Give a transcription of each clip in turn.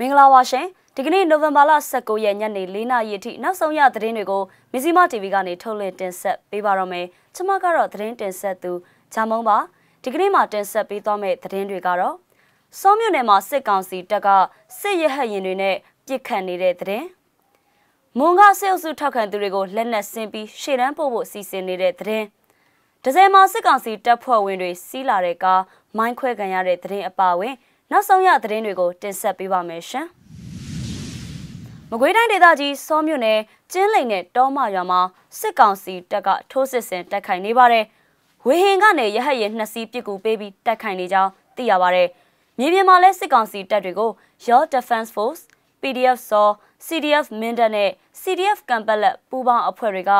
မင်္ဂလာပါရှင်ဒီကနေ့နိုဝင်ဘာလ19ရက်ညနေ4နာရီအထိနောက်ဆုံးရသတင်းတွေကိုမဇီမာ TV ကနေထုတ်လွှင့်တင်ဆက်ပေးပါတော့မယ်ကျွန်မကတော့သတင်းတင်ဆက်သူဂျာမုံပါဒီကနေ့မှာတင်ဆက်ပေးသွားမယ့်သတင်းတွေကတော့စောမြို့နယ်မှာစစ်ကောင်စီတပ်ကစစ်ရဟတ်ရင်တွေနဲ့ပြစ်ခတ်နေတဲ့သတင်းမွန်ကစစ်အုပ်စုထောက်ခံသူတွေကိုလက်နက်ဆင်းပြီးရှေ့တန်းပို့ဖို့စီစဉ်နေတဲ့သတင်းဒဇယ်မှာစစ်ကောင်စီတပ်ဖွဲ့ဝင်တွေစီးလာတဲ့ကားမိုင်းခွဲခံရတဲ့သတင်းအပါအဝင် နောက်ဆုံးရသတင်းတွေကိုတင်ဆက်ပေးပါမယ်ရှင်။မကွေးတိုင်းဒေသကြီးစောမြို့နယ်ကျင်းလိန်နဲ့တောမရွာမှာစစ်ကောင်စီတပ်ကထိုးစစ်ဆင်တိုက်ခိုက်နေပါတယ်။ဝေဟင်ကနေရဟတ်ရဲနှစ်စီးပစ်ကူပေးပြီးတိုက်ခိုက်နေကြောင်းသိရပါတယ်။မြေပြင်မှာလည်းစစ်ကောင်စီတပ်တွေကို Your Defense Force, PDF SAW, CDF မင်းတပ်နဲ့ CDF ကံပက်လက်ပူးပေါင်းအဖွဲ့တွေက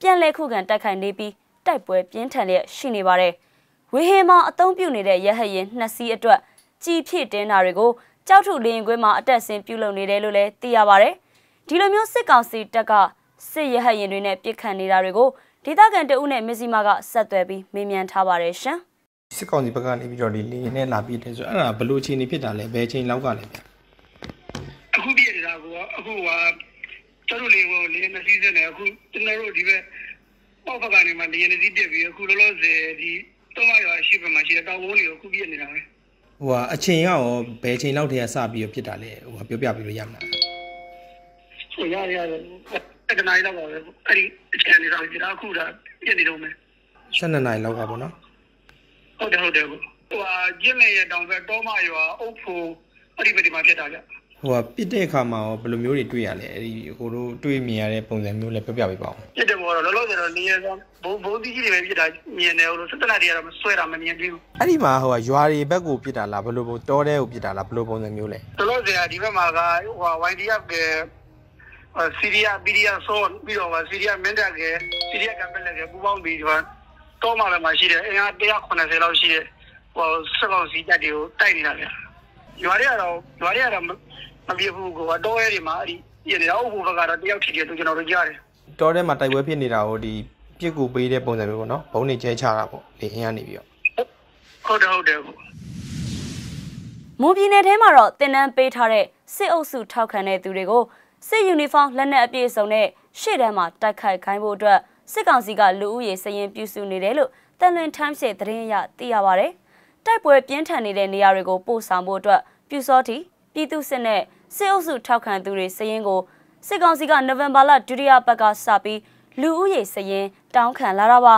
ပြန်လည်ခုခံတိုက်ခိုက်နေပြီးတိုက်ပွဲပြင်းထန်လျက်ရှိနေပါတယ်။ဝေဟင်မှာအုံပြုနေတဲ့ရဟတ်ရင်နှစ်စီးအတွက် ကြည်ဖြစ်တင်းတာတွေကိုကြောက်ထုလင်းကွင်းမှာအတက်ဆင်းပြုလုပ်နေတယ်လို့လည်းသိရပါတယ်။ဒီလိုမျိုးစစ်ကောင်စီတပ်ကစစ်ရဟတ်ရင်တွေနဲ့ပြစ်ခတ်နေတာတွေကိုဒေသခံတအုပ်နဲ့မစ္စည်းမကဆက်သွယ်ပြီးမေးမြန်းထားပါတယ်ရှင်။စစ်ကောင်စီဘက်ကနေပြီးတော့ဒီလေနဲ့လာပြီးတယ်ဆိုအဲ့ဒါဘလို့ချင်းနေဖြစ်တာလဲဘယ်ချင်းလောက်ကလဲဗျ။အခုပြည့်နေတာကအခုကကျွန်တော်လေးကိုလေးနဲ့စီးစနေအခုကျွန်တော်တို့ဒီဘက်ပေါ့ဖက်ကနေမှလေရင်စီးပြစ်ပြီးအခုလောလောဆယ်ဒီတော့မရွာရှိပဲမှာရှိတဲ့တောင်ဝုန်းတွေကိုအခုပြည့်နေတာပဲ။ ဟိုကအချိန်ရောဘယ်ချိန်လောက်တည်းကစပြီးတော့ဖြစ်တာလဲဟိုပြောပြပြီးလို့ရမလားဟိုရရရတယ်တနင်္လာလောက်ပါပဲအဲ့ဒီအချိန်လေးတော့ဒီတော့အခုဒါပြည့်နေတော့မယ်12နာရီလောက်ကပေါ့နော်ဟုတ်တယ်ဟုတ်တယ်ဟိုဟာကျင်းလေရတောင်ဘက်တောမရွာအုပ်ဖို့အဲ့ဒီဘက်ဒီမှာဖြစ်တာကြ ဟိုကပြစ်တဲ့အခါမှာရောဘယ်လိုမျိုးတွေတွေ့ရလဲအဲ့ဒီဟိုတို့တွေ့မြင်ရတဲ့ပုံစံမျိုးလည်းပြောပြပေးပါဦးပြစ်တယ်ဘောတော့လောလောဆယ်တော့နေရတော့ဘုံဘုံတိကြီးတွေပဲပြစ်တာမြင်တယ်ဟိုလိုစက်တနာတွေကတော့ဆွဲတာမမြင်ဘူးအဲ့ဒီမှာဟိုကရွာတွေဘက်ကိုပြစ်တာလားဘယ်လိုပုံတောတဲ့ကိုပြစ်တာလားဘယ်လိုပုံစံမျိုးလဲလောလောဆယ်ကဒီဘက်မှာကဟို YDF ကစီးရီးယားပီရီးယားဆိုပြီးတော့စီးရီးယားမင်းတပ်ကစီးရီးယားကမ်ပလက်ကပူပေါင်းပြီးတော့တော့မှလည်းမရှိတယ်အင်အား180လောက်ရှိတယ်ဟိုစက်ကောင်စီတက်တွေကိုတိုက်နေတာဗျရွာတွေကတော့ရွာတွေကတော့ မပြေဘူးကတော့ရဲတွေမှာအဲ့ဒီပြည်နေတော့ဘုဘကတော့တယောက်ဖြစ်တယ်သူကျွန်တော်တို့ကြားတယ်တောထဲမှာတိုက်ပွဲဖြစ်နေတာဟိုဒီပြစ်ကူပေးတဲ့ပုံစံမျိုးပေါ့နော်ဘုံနေကျဲချတာပေါ့လေအင်းကနေပြီးတော့ဟုတ်တယ်ဟုတ်တယ်မွန်ပြည်နယ်ထဲမှာတော့တင်နန်းပေးထားတဲ့စစ်အုပ်စုထောက်ခံတဲ့သူတွေကိုစစ်ယူနီဖောင်းလက်နက်အပြည့်စုံနဲ့ရှေ့တန်းမှာတိုက်ခိုက်ခိုင်းဖို့အတွက်စစ်ကောင်စီကလူဦးရေစရင်ပြုစုနေတယ်လို့တန်လွင်ထမ်းရှေ့သတင်းအရသိရပါဗျ။တိုက်ပွဲပြင်းထန်နေတဲ့နေရာတွေကိုပို့ဆောင်ဖို့အတွက်ပြူစောတီပြည်သူစစ်နဲ့ စစ်အုပ်စုထောက်ခံသူတွေစရင်ကိုစစ်ကောင်စီကနိုဝင်ဘာလဒုတိယပတ်ကစပြီးလူဦးရေစရင်တောင်းခံလာတာပါ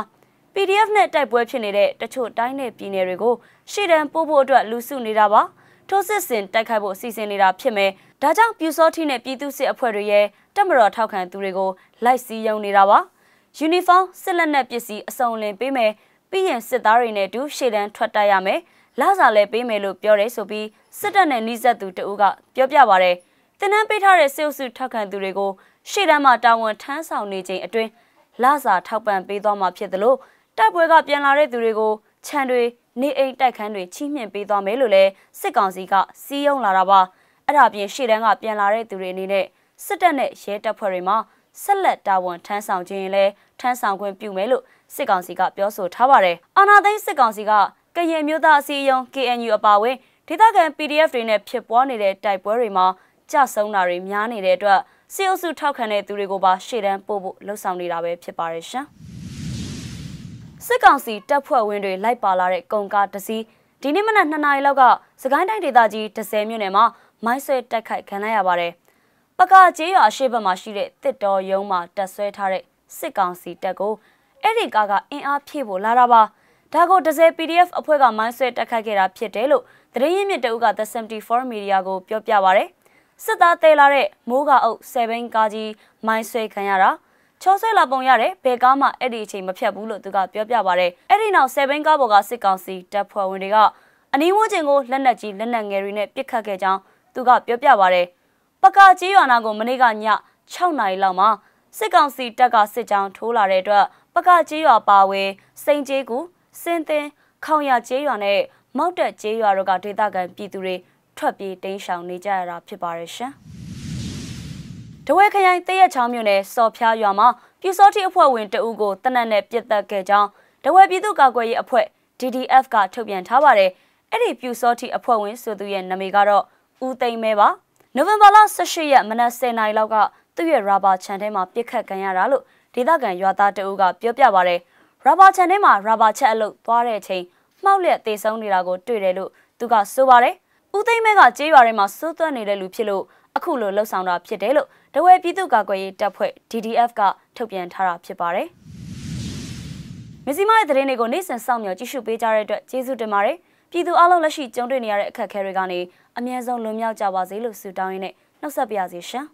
PDF နဲ့တိုက်ပွဲဖြစ်နေတဲ့တချို့တိုင်းနယ်ပြည်နယ်တွေကိုရှေ့တန်းပို့ဖို့အတွက်လူစုနေတာပါထိုးစစ်ဆင်တိုက်ခိုက်ဖို့စီစဉ်နေတာဖြစ်မယ်ဒါကြောင့်ပြူစောထီနဲ့ပြည်သူစစ်အဖွဲ့တွေရဲ့တက်မတော်ထောက်ခံသူတွေကိုလိုက်စီးယုံနေတာပါယူနီဖောင်းစစ်လက်နက်ပစ္စည်းအစုံလင်ပေးမယ်ပြီးရင်စစ်သားတွေနဲ့အတူရှေ့တန်းထွက်တိုက်ရမယ် လစာလည်းပေးမယ်လို့ပြောတယ်ဆိုပြီးစစ်တပ်နဲ့နှိစက်သူတဦးကပြောပြပါရယ်တင်နန်းပေးထားတဲ့စေအုပ်စုထောက်ခံသူတွေကိုရှေ့တန်းမှာတာဝန်ထမ်းဆောင်နေချိန်အတွင်းလစာထောက်ပံ့ပေးသွားမှာဖြစ်တယ်လို့တိုက်ပွဲကပြန်လာတဲ့သူတွေကိုခြံတွေနေအိမ်တိုက်ခန်းတွေချီးမြှင့်ပေးသွားမယ်လို့လည်းစစ်ကောင်စီကစီးယုံလာတာပါအဲ့ဒါပြင်ရှေ့တန်းကပြန်လာတဲ့သူတွေအနေနဲ့စစ်တပ်နဲ့ရဲတပ်ဖွဲ့တွေမှာဆက်လက်တာဝန်ထမ်းဆောင်ခြင်းရင်လည်းထမ်းဆောင်ခွင့်ပြုမယ်လို့စစ်ကောင်စီကပြောဆိုထားပါတယ်အာနာသိန်းစစ်ကောင်စီက ကရင်မျိုးသားအစည်းအရုံး KNU အပါအဝင်ဒေသခံ PDF တွေနဲ့ဖြစ်ပွားနေတဲ့တိုက်ပွဲတွေမှာကြဆုံးတာတွေများနေတဲ့အတွက်စီအုပ်စုထောက်ခံတဲ့သူတွေကိုပါရှေ့တန်းပို့ဖို့လှုံ့ဆော်နေတာပဲဖြစ်ပါရဲ့ရှင်။စစ်ကောင်စီတပ်ဖွဲ့ဝင်တွေလိုက်ပါလာတဲ့ကုန်ကားတစ်စီးဒီနေ့မနက်2နာရီလောက်ကစကိုင်းတိုင်းဒေသကြီး10မြို့နယ်မှာမိုင်းဆွဲတိုက်ခိုက်ခံလိုက်ရပါတယ်။ပကာကျေးရွာအရှိတ်ဘက်မှာရှိတဲ့တစ်တော်ရုံးမှာတက်ဆွဲထားတဲ့စစ်ကောင်စီတပ်ကိုအဲ့ဒီကားကအင်အားဖြည့်ဖို့လာတာပါ။ ဒါကိုဒဇယ် PDF အဖွဲ့ကမိုင်းဆွဲတက်ခိုက်ခဲ့တာဖြစ်တယ်လို့သတင်းရင်းမြစ်တအုပ်က The 74 Media ကိုပြောပြပါရယ်စစ်သားတဲလာတဲ့မိုးကအုပ်7ဘိန်းကားကြီးမိုင်းဆွဲခံရတာချောဆွဲလာပုံရတယ်ဘယ်ကားမှအဲ့ဒီအချိန်မဖြတ်ဘူးလို့သူကပြောပြပါရယ်အဲ့ဒီနောက်7ဘိန်းကားပေါ်ကစစ်ကောင်စီတပ်ဖွဲ့ဝင်တွေကအနီးဝန်းကျင်ကိုလက်နက်ကြီးလက်နက်ငယ်တွေနဲ့ပစ်ခတ်ခဲ့ကြောင်းသူကပြောပြပါရယ်ပကာကြီးရွာနာကိုမနေ့ကည6နာရီလောက်မှာစစ်ကောင်စီတပ်ကစစ်ကြောင်းထိုးလာတဲ့အတွက်ပကာကြီးရွာပါဝဲစိန်ကျေးကူ စင်သင်ခေါင်ရကျေးရွာနဲ့မောက်တက်ကျေးရွာတို့ကဒေသခံပြည်သူတွေထွက်ပြေးတိမ်းရှောင်နေကြရတာဖြစ်ပါရဲ့ရှင်။တဝဲခရိုင်တရက်ချောင်းမြို့နယ်စော်ဖျားရွာမှာပြူစောတိအဖွဲ့ဝင်တအုပ်ကိုတနက်နဲ့ပြစ်တက်ခဲ့ကြောင်းတဝဲပြည်သူ့ကာကွယ်ရေးအဖွဲ့ DDF ကထုတ်ပြန်ထားပါတယ်။အဲ့ဒီပြူစောတိအဖွဲ့ဝင်ဆိုသူရဲ့နာမည်ကတော့ဦးသိမ်းမဲပါနိုဝင်ဘာလ18ရက်မနက်10:00နာရီလောက်ကသူ့ရဲ့ရာဘာခြံထဲမှာပြစ်ခတ်ခံရတာလို့ဒေသခံရွာသားတအုပ်ကပြောပြပါရယ် ရာဘာခြံထဲမှာရာဘာချက်အလုပ်သွားတဲ့အချိန်မှောက်လျက်တေဆုံးနေတာကိုတွေ့တယ်လို့သူကဆိုပါရယ်ဦးသိမ့်မဲကကြေးရွာထဲမှာစိုးသွက်နေတဲ့လူဖြစ်လို့အခုလိုလှုပ်ဆောင်တာဖြစ်တယ်လို့တဝဲပြည်သူ့ကာကွယ်ရေးတပ်ဖွဲ့ DDF ကထုတ်ပြန်ထားတာဖြစ်ပါတယ်မဇီမရဲ့သတင်းတွေကိုနေ့စဉ်စောင့်မျှော်ကြည့်ရှုပေးကြတဲ့အတွက်ကျေးဇူးတင်ပါတယ်ပြည်သူအလုံးလက်ရှိကြုံတွေ့နေရတဲ့အခက်အခဲတွေကနေအမြဲဆုံးလွန်မြောက်ကြပါစေလို့ဆုတောင်းရင်းနဲ့နှုတ်ဆက်ပါရစေရှင်